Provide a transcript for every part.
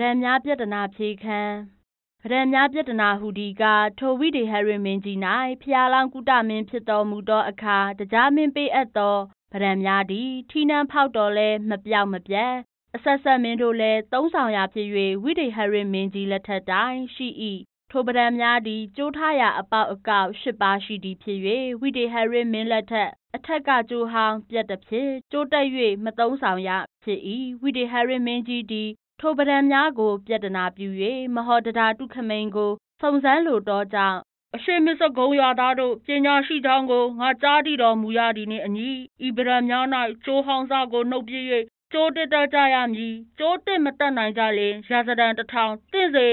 ဒံများပြတနာဖြေခန်းဗဒံများပြတနာဟူဒီကထိုဝိတေဟရိမင်းကြီး၌ဖျားလောင်းကုတမင်းဖြစ်တော်မူသောအခါတရားမင်းပေးအပ်သောဗဒံများသည်ထီနန်းဖောက်တော်လဲမပြောက်မပြတ်အဆက်ဆက်မင်းတို့လည်းသုံးဆောင်ရာဖြစ်၍ဝိတေဟရိမင်းကြီးလက်ထက်တိုင်းရှိ၏ထိုပဒံများသည်ကျိုးထားရာအပေါက်အကောက်၈ပါးရှိသည်ဖြစ်၍ဝိတေဟရိမင်းလက်ထက်အထက်ကကျိုးဟောင်းပြတ်သည်ဖြစ်ကျိုးတက်၍မသုံးဆောင်ရဖြစ်၏ဝိတေဟရိမင်းကြီးသည် ထိုပဒံများကို ပြတနာပြု၍မဟောတတာတုခမိန်ကိုစုံစမ်းလိုသောကြောင့်အရှိမစ္စကုံရွာသားတို့ပညာရှိကြောင်းကိုငါကြားတည်တော်မူရသည်နှင့်အညီဤပဒံများ၌ကျိုးဟောင်းစားကိုနှုတ်ပြ၍ကျိုးတက်တကြရမည်ကျိုးတက်မတက်နိုင်ကြလေရာဇဒံတထောင်တင့်စေ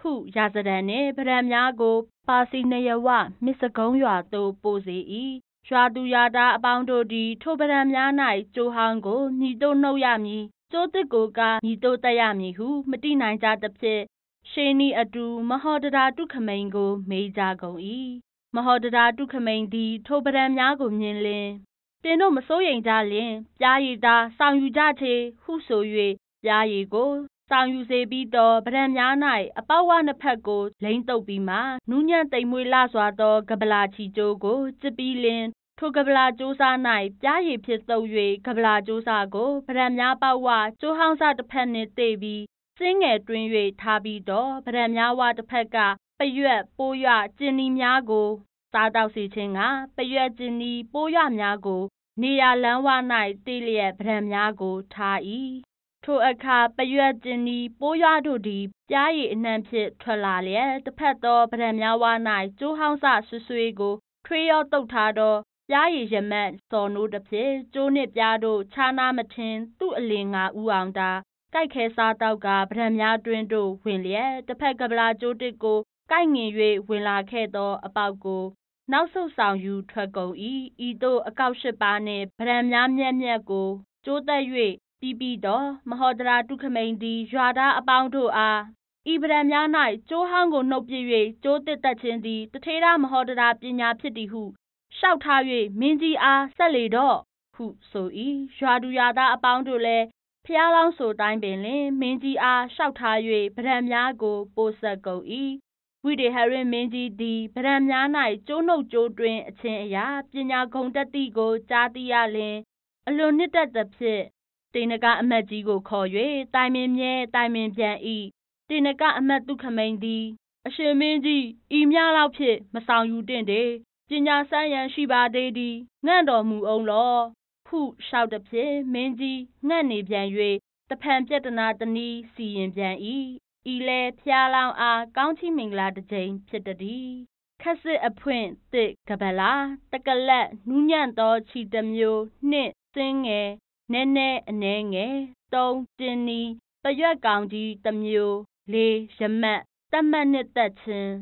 ဟုရာဇဒံနှင့်ပဒံများကို ပါစီနယဝမစ္စကုံရွာသို့ပို့စေ၏ရွာသူရွာသားအပေါင်းတို့သည်ထိုပဒံများ၌ကျိုးဟောင်းကိုညီတို့နှုတ်ရမည် ကျိုးတစ်ကိုကညီတို့တက်ရမည်ဟု မတိနိုင်ကြသဖြင့်ရှေနီအတူမဟောတရာတုခမိန်ကို မေးကြကုန်၏မဟောတရာတုခမိန်သည် ထိုပဒံများကိုမြင်လင်တင်တို့မစိုးရိမ်ကြလျင်ပြားရည်သာဆောင်ယူကြချေဟုဆို၍ပြားရည်ကိုဆောင်ယူစေပြီးတော့ဗရံများ၌အပေါဝနှစ်ဖက်ကိုလိမ့်တုပ်ပြီးမှနူးညံ့တိမ်မွေလှစွာသောကပလာချီကျိုးကိုကျစ်ပြီးလင် ထိုကပလာကျိုးစား၌ပြားရည်ဖြစ်သုတ်၍ကပလာကျိုးစားကိုဗရံများပေါဝကျိုးဟောင်းစားတစ်ဖက်နှင့်တေပြီးစင်းငယ်တွင်၍ထားပြီးတော့ဗရံများဝတစ်ဖက်ကပရွက်ပိုးရွကျင်နီများကိုစားတောက်စီခြင်းကပရွက်ကျင်နီပိုးရွများကို နေရလန်းဝ၌တေးလျက်ဗရံများကိုထား၏ထိုအခါပရွက်ကျင်နီပိုးရွတို့သည်ပြားရည်အနှံ့ဖြင့်ထွက်လာလျက်တစ်ဖက်သောဗရံများဝ၌ကျိုးဟောင်းစဆွဆွေးကိုထွေးရောတုတ်ထားသော ပြားရည်ရမတ်စော်နိုးတစ်ဖြစ်ကျိုးနှင့်ပြားတို့ခြားနာမထင်သူ့အလင်ငါဥအောင်သာကြိုက်ခဲစားတောက်ကဗရံများတွင်တို့ဝင်လျက်တစ်ဖက်ကပလာကျိုးတစ်ကိုကိုက်ငင်၍ဝင်လာခဲ့သောအပေါက်ကို နောက်ဆုတ်ဆောင်ယူထွက်ကုန်၏ဤသို့အကောက်ရှိပါနှင့်ဗရံများမြက်မြက်ကိုကျိုးသက်၍ပြီးပြီးတော့မဟောဒရာတုခမိန်သည်ရွာသားအပေါင်းတို့အားဤဗရံများ၌ကျိုးဟောင်းကိုနှုတ်ပြ၍ကျိုးတစ်သက်ခြင်းသည်တထေရမဟောဒရာပညာဖြစ်သည်ဟု လျှောက်ထား၍မင်းကြီးအားဆက်လေတော့ဟုဆို၏ရွာသူရွာသားအပေါင်းတို့လည်းဖျားလောင်းဆိုတိုင်းပင်လင်မင်းကြီးအားလျှောက်ထား၍ဗရံများကိုပို့ဆက်ကုန်၏ဝိဒေဟရင်မင်းကြီးသည်ဗရံများ၌ကျိုးနှုတ်ကျိုးတွင်အချင်းအရာပညာဂုံတက်တိကိုကြားသိရလင်အလွန်နှစ်သက်သဖြင့်တေနကအမတ်ကြီးကိုခေါ်၍တိုင်မင်မြဲတိုင်မင်ပြန်၏တေနကအမတ်သူခမိန်သည် အရှင်မင်းကြီးဤများလောက်ဖြင့်မဆောင်ယူတင့်တယ် ပညာစမ်းရန်ရှိပါသေးသည်ငန့်တော်မူအောင်လောဟုလျှောက်သည်ဖြင့်မင်းကြီးငန့်နေပြန်၍တဖန်ပြတနာတနည်းစီရင်ပြန်၏ဤလဲဖျားလောင်းအားကောင်းချီးမင်္ဂလာတစ်ကြိမ်ဖြစ်သည်ခက်စစ်အဖွင့်တစ်ကပလာတကလက်နူးညံ့သောခြီတမျိုးနှစ်စင်းငယ်နဲနဲအနှဲငယ်သုံးကျင်းနီပရွက်ကောင်ကြီးတစ်မျိုးလေးရမတ်တတ်မှတ်နှစ်သက်ခြင်း